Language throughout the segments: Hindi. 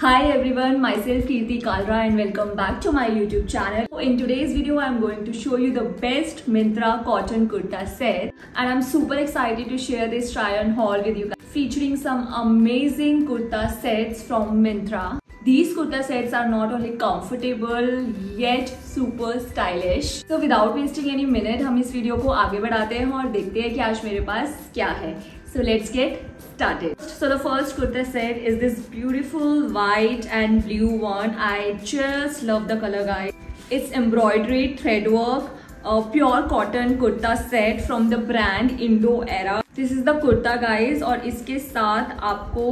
Hi everyone, myself Kirti Kalra and welcome back to my YouTube channel. So in today's video, I'm going to show you the best Mintra cotton kurta set and I'm super excited to share this try on haul with you guys featuring some amazing kurta sets from Mintra. These kurta sets are not only comfortable yet super stylish. So without wasting any minute, हम इस वीडियो को आगे बढ़ाते हैं और देखते हैं कि आज मेरे पास क्या है. So let's get started. So the first kurta set is this beautiful white and blue one. I just love the color guys. It's embroidered thread work. A pure cotton kurta set from the brand Indo Era. This is the kurta guys और इसके साथ आपको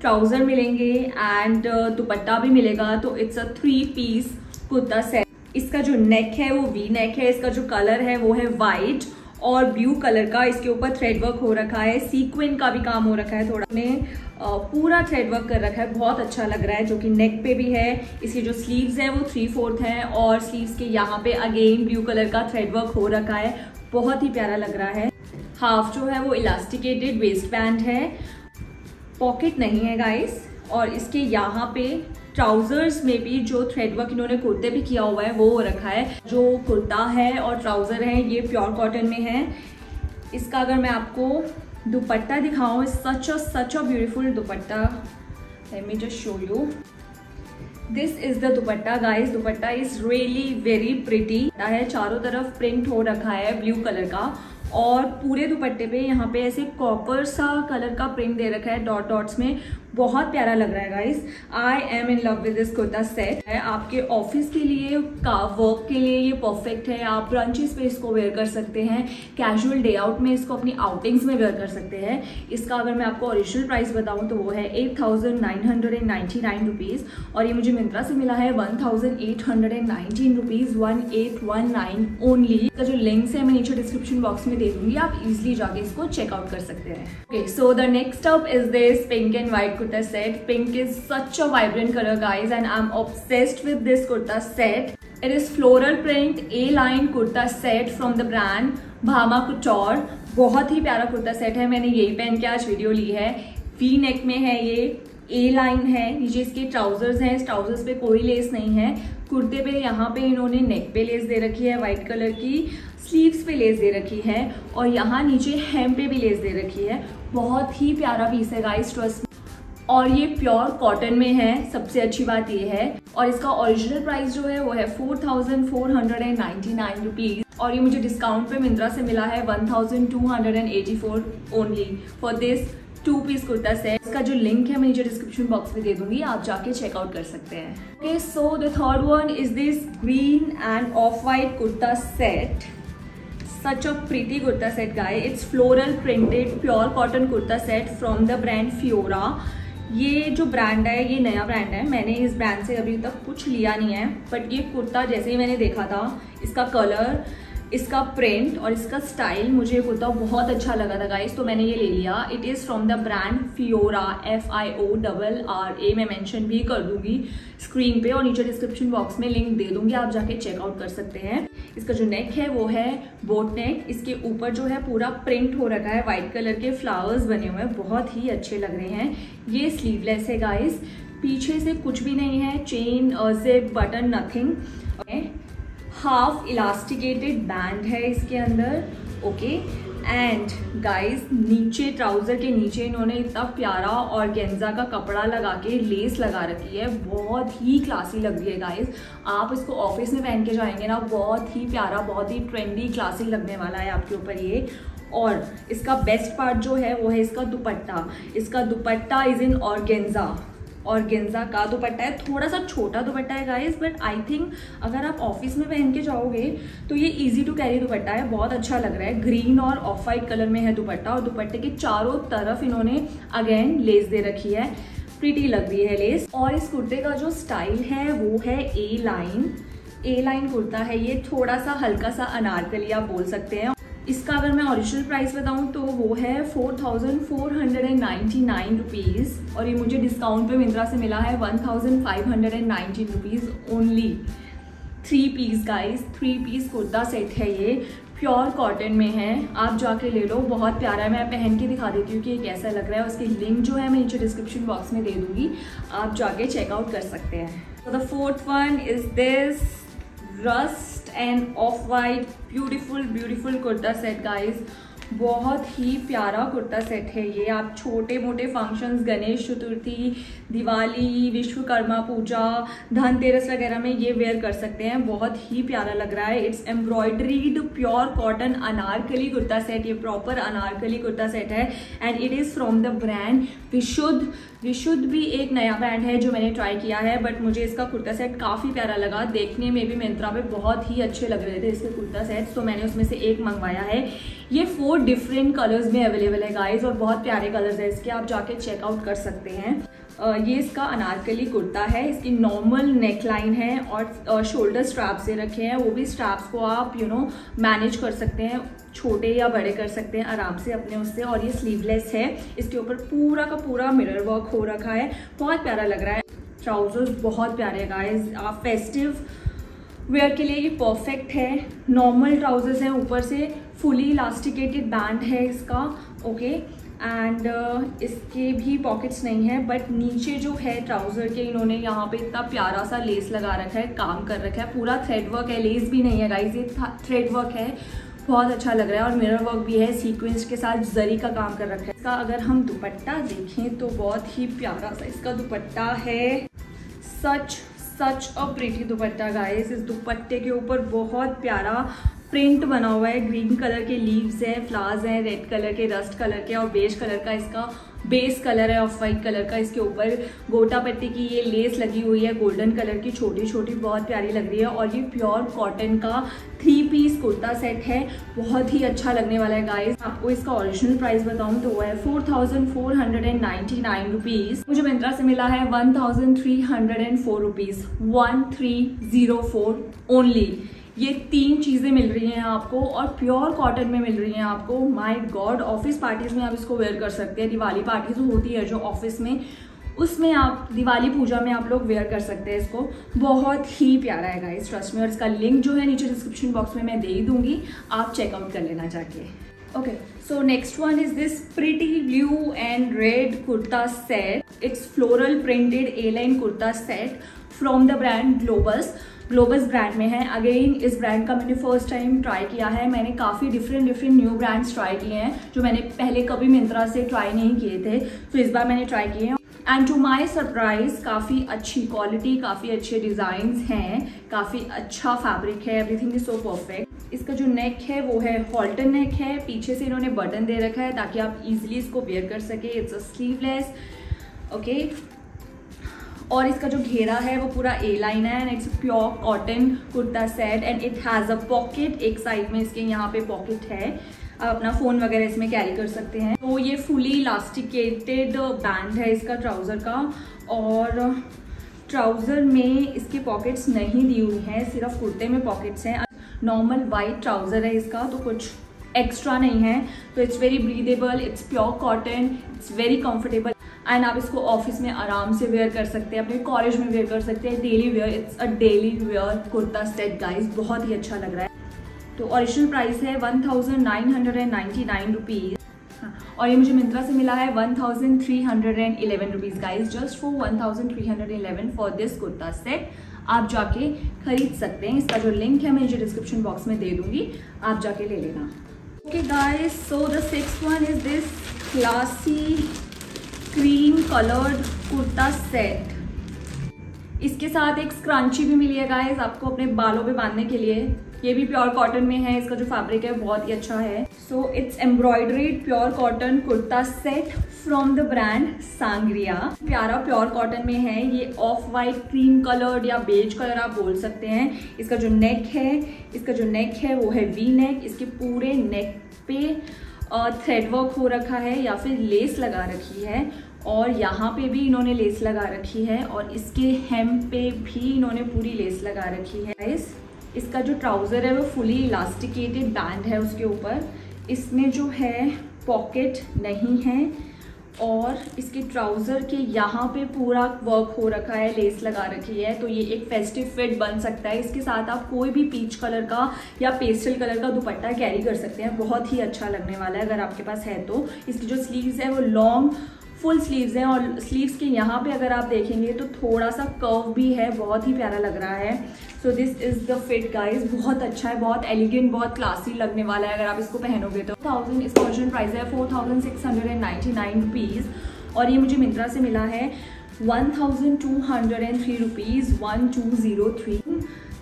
ट्राउज़र मिलेंगे एंड दुपट्टा भी मिलेगा तो it's a three piece kurta set इसका जो नेक है वो वी नेक है इसका जो कलर है वो है वाइट और ब्लू कलर का इसके ऊपर थ्रेड वर्क हो रखा है सीक्वेंट का भी काम हो रखा है थोड़ा। ने पूरा थ्रेड वर्क कर रखा है, बहुत अच्छा लग रहा है, जो कि नेक पे भी है, इसकी जो स्लीव्स हैं वो थ्री फोर्थ हैं और स्लीव्स के यहाँ पे अगेन ब्लू कलर का थ्रेड वर्क हो रखा है, बहुत ही प्यारा लग रहा है। हाफ़ जो है वो इलास्टिकेटेड वेस्ट बैंड है। पॉकेट नहीं है गाइस और इसके यहाँ पे ट्राउजर्स में भी जो थ्रेड वर्क इन्होंने कुर्ते भी किया हुआ है, वो हो रखा है। जो कुर्ता है और ट्राउज़र है, ये प्योर कॉटन में है। इसका अगर मैं आपको दुपट्टा दिखाऊँ such a such a beautiful dupatta. Let me just show you this is the dupatta guys dupatta is really very pretty है, चारों तरफ़ प्रिंट हो रखा है ब्लू कलर का। और पूरे दुपट्टे पे यहाँ पे ऐसे कॉपर सा कलर का प्रिंट दे रखा है डॉट डॉट्स में। बहुत प्यारा लग रहा है guys I am in love with this kurta set है आपके ऑफ़िस के लिए, का वर्क के लिए ये परफेक्ट है. आप ब्रांचेस पे इसको वेयर कर सकते हैं. कैजुअल डे आउट में इसको अपनी आउटिंग्स में वेयर कर सकते हैं. इसका अगर मैं आपको ओरिजिनल प्राइस बताऊँ तो वो है eight thousand nine hundred and ninety nine rupees और ये मुझे मिंत्रा से मिला है one thousand eight hundred and nineteen rupees one eight one nine only इसका जो लिंक्स है, मैं नीचे डिस्क्रिप्शन बॉक्स में दे दूँगी. आप इजिली जाके इसको चेकआउट कर सकते हैं. Okay so the next up is this pink and white kurta set. Pink is such a vibrant color, guys, and I'm obsessed with this kurta set. It is floral print, A-line kurta set from the brand Bhama Couture. बहुत ही प्यारा कुर्ता सेट है। मैंने यही पहन के आज वीडियो ली है। वी नेक में है ये। ए लाइन है। नीचे इसके ट्राउजर्स हैं। इस ट्राउजर्स पे कोई लेस नहीं है। कुर्ते पे यहाँ पे इन्होंने नेक पे लेस दे रखी है वाइट कलर की। स्लीव्स पे लेस दे रखी है। और यहाँ नीचे हेम पे भी लेस दे रखी है। बहुत ही प्यारा पीस है गाइस ट्रस्ट और ये प्योर कॉटन में है, सबसे अच्छी बात ये है। और इसका ओरिजिनल प्राइस जो है, वो है four thousand four hundred and ninety nine rupees और ये मुझे डिस्काउंट पे मिंत्रा से मिला है one thousand two hundred and eighty four only for this two piece kurta set इसका जो लिंक है, मैं नीचे डिस्क्रिप्शन बॉक्स में दे दूँगी, आप जाके चेकआउट कर सकते हैं। Okay so the third one is this green and off white kurta set such a pretty kurta set guy it's floral printed, pure cotton kurta set from the brand Fiora ये जो ब्रांड है, ये नया ब्रांड है। मैंने इस ब्रांड से अभी तक कुछ लिया नहीं है बट ये कुर्ता जैसे ही मैंने देखा था, इसका कलर इसका प्रिंट और इसका स्टाइल मुझे कुर्ता बहुत अच्छा लगा था गाइस तो मैंने ये ले लिया। It is from the brand Fiorra F I O double R A मैं मेंशन भी कर दूँगी स्क्रीन पे और नीचे डिस्क्रिप्शन बॉक्स में लिंक दे दूँगी, आप जाके चेकआउट कर सकते हैं। इसका जो नेक है, वो है बोट नेक इसके ऊपर जो है पूरा प्रिंट हो रखा है वाइट कलर के फ्लावर्स बने हुए हैं, बहुत ही अच्छे लग रहे हैं। ये स्लीवलेस है गाइस पीछे से कुछ भी नहीं है chain zip button nothing half elasticated band है इसके अंदर ओके एंड गाइस नीचे ट्राउज़र के नीचे इन्होंने इतना प्यारा और गेंजा का कपड़ा लगा के लेस लगा रखी है। बहुत ही क्लासी लग रही है गाइस आप इसको ऑफ़िस में पहन के जाएँगे ना, बहुत ही प्यारा, बहुत ही ट्रेंडी क्लासी लगने वाला है आपके ऊपर ये। और इसका बेस्ट पार्ट जो है, वो है इसका दुपट्टा। इसका दुपट्टा इज़ इन ऑर्गेन्जा और गेंजा का दुपट्टा है, थोड़ा सा छोटा दुपट्टा है गाइस बट आई थिंक अगर आप ऑफ़िस में पहन के जाओगे तो ये इजी टू कैरी दुपट्टा है, बहुत अच्छा लग रहा है। ग्रीन और ऑफ़ वाइट कलर में है दुपट्टा, और दुपट्टे के चारों तरफ़ इन्होंने अगेन लेस दे रखी है। प्रीटी लग रही है लेस और इस कुर्ते का जो स्टाइल है, वो है A line A line kurta है ये, थोड़ा सा हल्का सा अनारकली आप बोल सकते हैं इसका अगर मैं ओरिजिनल प्राइस बताऊँ तो वो है four thousand four hundred and ninety nine rupees और ये मुझे डिस्काउंट पे मिंत्रा से मिला है one thousand five hundred and nineteen rupees only three piece guys three piece kurta set है ये. प्योर कॉटन में है. आप जाके ले लो. बहुत प्यारा है. मैं पहन के दिखा देती हूँ कि ये कैसा लग रहा है. उसकी लिंक जो है मैं नीचे डिस्क्रिप्शन बॉक्स में दे दूँगी. आप जाके चेकआउट कर सकते हैं. The fourth one is this rust and off white beautiful beautiful kurta set guys बहुत ही प्यारा कुर्ता सेट है ये। आप छोटे मोटे फ़ंक्शंस गणेश चतुर्थी दिवाली विश्वकर्मा पूजा धनतेरस वगैरह में ये वेयर कर सकते हैं। बहुत ही प्यारा लग रहा है। It's embroidered pure cotton Anarkali kurta set ये प्रॉपर अनारकली कुर्ता सेट है। And it is from the brand Vishudh Vishudh भी एक नया ब्रांड है जो मैंने ट्राई किया है बट मुझे इसका कुर्ता सेट काफ़ी प्यारा लगा। देखने में भी मिंत्रा पे बहुत ही अच्छे लग रहे थे इसके कुर्ता सेट तो मैंने उसमें से एक मंगवाया है। ये फोर डिफरेंट कलर्स में अवेलेबल है गाइज़ और बहुत प्यारे कलर्स है इसके। आप जाके चेकआउट कर सकते हैं। ये इसका अनारकली कुर्ता है, इसकी नॉर्मल नेक लाइन है और शोल्डर स्ट्रैप से रखे हैं, वो भी स्ट्रैप्स को आप यू नो मैनेज कर सकते हैं, छोटे या बड़े कर सकते हैं, आराम से अपने उससे और ये स्लीवलेस है, इसके ऊपर पूरा का पूरा मिरर वर्क हो रखा है, बहुत प्यारा लग रहा है। ट्राउजर्स बहुत प्यारे गाइज़ आप फेस्टिव वेयर के लिए ये परफेक्ट है नॉर्मल ट्राउजर्स हैं, ऊपर से फुली इलास्टिकेटेड बैंड है इसका ओके एंड uh, इसके भी पॉकेट्स नहीं है बट नीचे जो है ट्राउज़र के इन्होंने यहाँ पे इतना प्यारा सा लेस लगा रखा है काम कर रखा है। पूरा थ्रेड वर्क है लेस भी नहीं है गाइज़ ये थ्रेड वर्क है। बहुत अच्छा लग रहा है और मिरर वर्क भी है सीक्वेंस के साथ जरी का काम कर रखा है। इसका अगर हम दुपट्टा देखें तो बहुत ही प्यारा सा इसका दुपट्टा है। सच सच अ प्रीटी दुपट्टा गाइस इस दुपट्टे के ऊपर बहुत प्यारा प्रिंट बना हुआ है, ग्रीन कलर के लीव्स हैं फ्लावर्स हैं रेड कलर के रस्ट कलर के और बेज कलर का इसका बेस कलर है ऑफ़ वाइट कलर का इसके ऊपर गोटा पट्टी की ये लेस लगी हुई है गोल्डन कलर की छोटी छोटी बहुत प्यारी लग रही है और ये प्योर कॉटन का थ्री पीस कुर्ता सेट है। बहुत ही अच्छा लगने वाला है गाइस आपको इसका ओरिजिनल प्राइस बताऊँ तो वो है four thousand four hundred and ninety nine rupees मुझे मिंत्रा से मिला है one thousand three hundred and four rupees one three zero four only ये तीन चीज़ें मिल रही हैं आपको और प्योर कॉटन में मिल रही हैं आपको। माय गॉड ऑफ़िस पार्टीज़ में आप इसको वेयर कर सकते हैं। दिवाली पार्टी जो होती है जो ऑफ़िस में। उसमें आप, दिवाली पूजा में आप लोग वेयर कर सकते हैं इसको। बहुत ही प्यारा है गाइस ट्रस्ट में और इसका लिंक जो है नीचे डिस्क्रिप्शन बॉक्स में मैं दे ही दूँगी। आप चेकआउट कर लेना जाके। Okay so next one is this pretty blue and red kurta set it's floral printed A line kurta set from the brand Globus Globus brand में है. अगेन इस ब्रांड का मैंने फ़र्स्ट टाइम ट्राई किया है. मैंने काफ़ी different different new brands try किए हैं, जो मैंने पहले कभी मिंत्रा से ट्राई नहीं किए थे. तो इस बार मैंने ट्राई किए हैं. एंड टू माई सरप्राइज़ काफ़ी अच्छी क्वालिटी काफ़ी अच्छे डिज़ाइन हैं. काफ़ी अच्छा फैब्रिक है. एवरीथिंग इज़ सो परफेक्ट इसका जो नेक है, वो है हॉल्टन नेक है. पीछे से इन्होंने बटन दे रखा है ताकि आप इजिली इसको वेयर कर सके. इट्स अ स्लीवलेस ओके और इसका जो घेरा है वो पूरा ए लाइन है and it's pure cotton kurta set and it has a pocket एक साइड में इसके यहाँ पे पॉकेट है। आप अपना फ़ोन वगैरह इसमें कैरी कर सकते हैं। तो ये फुली इलास्टिकेटेड बैंड है इसका ट्राउज़र का और ट्राउज़र में इसके पॉकेट्स नहीं दी हुई हैं, सिर्फ़ कुर्ते में पॉकेट्स हैं। नॉर्मल वाइट ट्राउज़र है इसका तो कुछ एक्स्ट्रा नहीं है। तो it's very breathable it's pure cotton it's very comfortable and आप इसको ऑफ़िस में आराम से वेयर कर सकते हैं, अपने कॉलेज में वेयर कर सकते हैं daily wear it's a daily wear kurta set guys बहुत ही अच्छा लग रहा है। तो ओरिजिनल प्राइस है one thousand nine hundred and ninety nine rupees और ये मुझे मिंत्रा से मिला है one thousand three hundred and eleven rupees guys just for one thousand three hundred eleven for this kurta set आप जाके खरीद सकते हैं, इसका जो लिंक है, मैं मुझे डिस्क्रिप्शन बॉक्स में दे दूँगी। आप जाके ले लेना। Okay guys so the six one is this classy cream coloured kurta set इसके साथ एक स्क्रंची भी मिली है गाइस आपको अपने बालों पे बांधने के लिए। ये भी प्योर कॉटन में है, इसका जो फैब्रिक है, बहुत ही अच्छा है। So it's embroidered pure cotton kurta set from the brand Sangria प्यारा प्योर कॉटन में है, ये ऑफ़ वाइट क्रीम कलर्ड या बेज कलर आप बोल सकते हैं। इसका जो नेक है, इसका जो नेक है, वो है वी नेक इसके पूरे नेक पे थ्रेड वर्क हो रखा है या फिर लेस लगा रखी है और यहाँ पे भी इन्होंने लेस लगा रखी है और इसके हेम पे भी इन्होंने पूरी लेस लगा रखी है। इस इसका जो ट्राउज़र है वो फुली इलास्टिकेटेड बैंड है उसके ऊपर। इसमें जो है पॉकेट नहीं है। और इसके ट्राउज़र के यहाँ पे पूरा वर्क हो रखा है, लेस लगा रखी है तो ये एक फेस्टिव फिट बन सकता है। इसके साथ आप कोई भी पीच कलर का या पेस्टल कलर का दुपट्टा कैरी कर सकते हैं। बहुत ही अच्छा लगने वाला है अगर आपके पास है तो। इसकी जो स्लीव्स है वो लॉन्ग फुल स्लीव्स हैं और स्लीव्स के यहाँ पे अगर आप देखेंगे तो थोड़ा सा कर्व भी है, बहुत ही प्यारा लग रहा है। So this is the fit guys बहुत अच्छा है, बहुत एलिगेंट बहुत क्लासी लगने वाला है अगर आप इसको पहनोगे तो। थाउज़ेंड इसका ओरिजिनल प्राइस है four thousand six hundred and ninety nine rupees और ये मुझे मिंत्रा से मिला है one thousand two hundred and three rupees one two zero three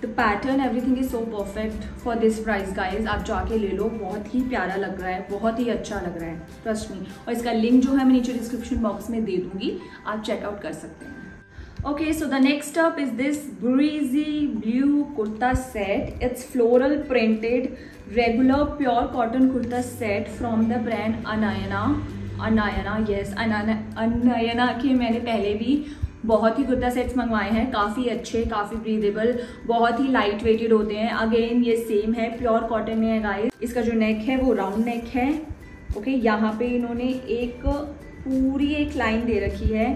the pattern everything is so perfect for this price guys आप जाके ले लो, बहुत ही प्यारा लग रहा है, बहुत ही अच्छा लग रहा है ट्रस्ट मी और इसका लिंक जो है मैं नीचे डिस्क्रिप्शन बॉक्स में दे दूँगी, आप चेकआउट कर सकते हैं। Okay so the next up is this breezy blue kurta set it's floral printed regular pure cotton kurta set from the brand Anayna Anayna yes Anayna Anayna के मैंने पहले भी बहुत ही कुर्ता सेट्स मंगवाए हैं, काफ़ी अच्छे, काफ़ी ब्रीदेबल बहुत ही लाइट वेटेड होते हैं। अगेन ये सेम है प्योर कॉटन में है गाइस इसका जो नेक है, वो राउंड नेक है। ओके यहाँ पे इन्होंने एक पूरी एक लाइन दे रखी है,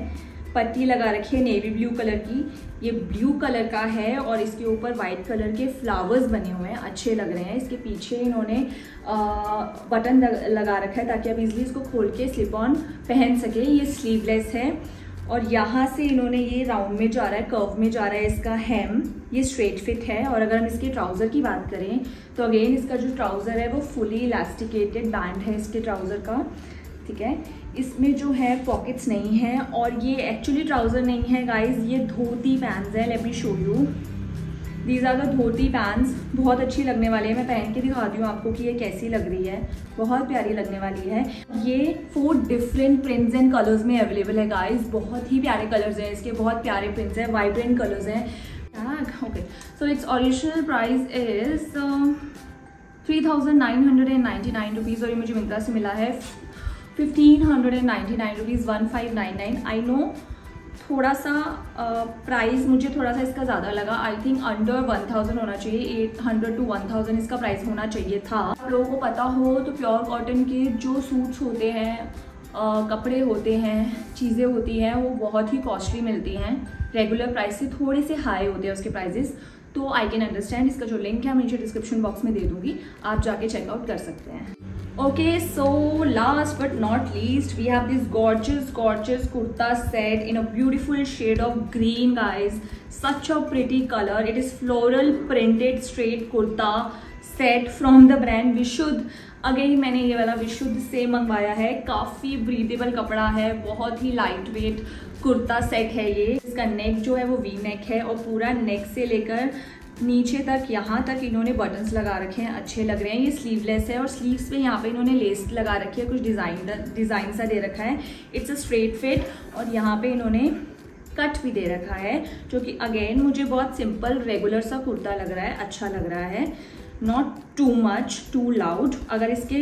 पट्टी लगा रखी है नेवी ब्लू कलर की। ये ब्लू कलर का है और इसके ऊपर वाइट कलर के फ्लावर्स बने हुए हैं, अच्छे लग रहे हैं। इसके पीछे इन्होंने बटन लगा रखा है ताकि आप इजली इसको खोल के स्लिप ऑन पहन सके। ये स्लीवलेस है। और यहाँ से इन्होंने ये राउंड में जा रहा है कर्व में जा रहा है इसका हेम ये स्ट्रेट फिट है। और अगर हम इसके ट्राउज़र की बात करें तो अगेन इसका जो ट्राउज़र है वो फुली इलास्टिकेटेड बैंड है इसके ट्राउज़र का, ठीक है? इसमें जो है पॉकेट्स नहीं है और ये एक्चुअली ट्राउज़र नहीं है गाइज़ ये धोती पैंस है let me show you these are the dhoti pants बहुत अच्छी लगने वाली है। मैं पहन के दिखाती हूँ आपको कि ये कैसी लग रही है। बहुत प्यारी लगने वाली है। ये four different prints and colours में अवेलेबल है गाइस बहुत ही प्यारे कलर्स हैं इसके। बहुत प्यारे प्रिंट्स हैं वाइब्रेंट कलर्स हैं। Okay so it's original price is three thousand nine hundred and ninety nine rupees और ये मुझे मिंत्रा से मिला है। Fifteen hundred and ninety nine rupees one five nine nine I know थोड़ा सा प्राइस मुझे थोड़ा सा इसका ज़्यादा लगा। I think under one thousand होना चाहिए eight hundred to one thousand इसका प्राइस होना चाहिए था। आप लोगों को पता हो तो प्योर कॉटन के जो सूट्स होते हैं कपड़े होते हैं, चीज़ें होती हैं, वो बहुत ही कॉस्टली मिलती हैं। रेगुलर प्राइस से थोड़े से हाई होते हैं उसके प्राइजेस तो आई कैन अंडरस्टैंड इसका जो लिंक है, मैं नीचे डिस्क्रिप्शन बॉक्स में दे दूँगी। आप जाके चेकआउट कर सकते हैं। Okay so last but not least we have this gorgeous gorgeous kurta set in a beautiful shade of green guys such a pretty colour it is floral printed straight kurta set from the brand Vishudh अगे ही मैंने ये वाला विशुद्ध से मंगवाया है। काफ़ी ब्रीदेबल कपड़ा है। बहुत ही लाइट वेट कुर्ता सेट है ये। इसका नेक जो है वो वी नेक है और पूरा नेक से लेकर नीचे तक, यहाँ तक इन्होंने बटन्स लगा रखे हैं, अच्छे लग रहे हैं। ये स्लीवलेस है और स्लीव्स पे यहाँ पे इन्होंने लेस लगा रखी है, कुछ डिज़ाइन डिज़ाइन सा दे रखा है। इट्स अ स्ट्रेट फिट और यहाँ पे इन्होंने कट भी दे रखा है, जो कि अगेन मुझे बहुत सिंपल रेगुलर सा कुर्ता लग रहा है अच्छा लग रहा है। Not too much too loud अगर इसके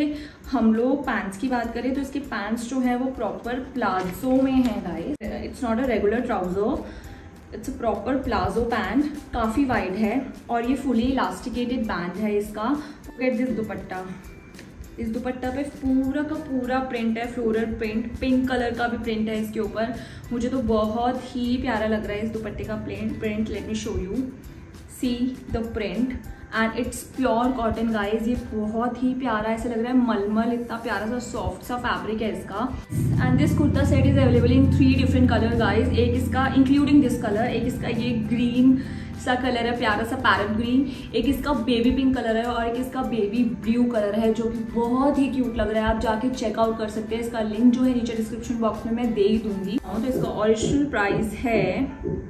हम लोग पैंट्स की बात करें तो इसके पैंट्स जो है वो प्रॉपर प्लाजो में है guys it's not a regular trouser it's a proper palazzo pant काफ़ी वाइड है और ये फुली इलास्टिकेटेड बैंड है इसका। Get this dupatta. इस दुपट्टा पे पूरा का पूरा प्रिंट है फ्लोरल प्रिंट पिंक कलर का भी प्रिंट है इसके ऊपर। मुझे तो बहुत ही प्यारा लग रहा है इस दुपट्टे का print print let me show you see the print and it's pure cotton guys ये बहुत ही प्यारा ऐसे लग रहा है, मलमल, इतना प्यारा सा सॉफ्ट सा फैब्रिक है इसका। And this kurta set is available in three different colour guys एक इसका इंक्लूडिंग दिस कलर एक इसका ये ग्रीन सा कलर है, प्यारा सा पैरट ग्रीन एक इसका बेबी पिंक कलर है और एक इसका बेबी ब्लू कलर है, जो कि बहुत ही क्यूट लग रहा है। आप जाके चेकआउट कर सकते हैं। इसका लिंक जो है नीचे डिस्क्रिप्शन बॉक्स में मैं दे ही दूँगी। तो इसका ओरिजिनल प्राइस है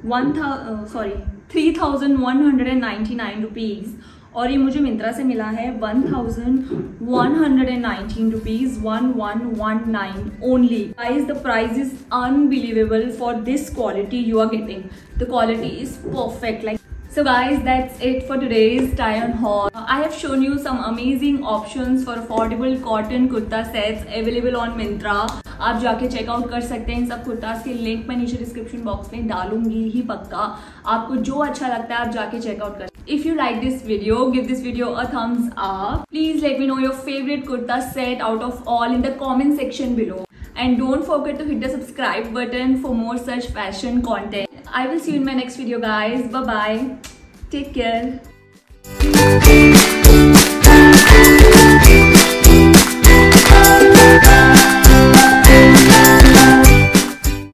वन था sorry three thousand one hundred and ninety nine rupees और ये मुझे मिंत्रा से मिला है one thousand one hundred and nineteen rupees one one one nine only price the price is unbelievable for this quality you are getting the quality is perfect like So guys, that's it for today's tie-on haul. Uh, I have shown you some amazing options for affordable cotton kurta sets available on Myntra. आप जाके चेकआउट कर सकते हैं इन सब कुर्ताज के लिंक मैं नीचे डिस्क्रिप्शन बॉक्स में डालूँगी ही पक्का आपको जो अच्छा लगता है आप जाके चेकआउट कर if you like this video give this video a thumbs up please let me know your favourite kurta set out of all in the comment section below and don't forget to hit the subscribe button for more such fashion content. I will see you in my next video guys. Bye bye. Take care.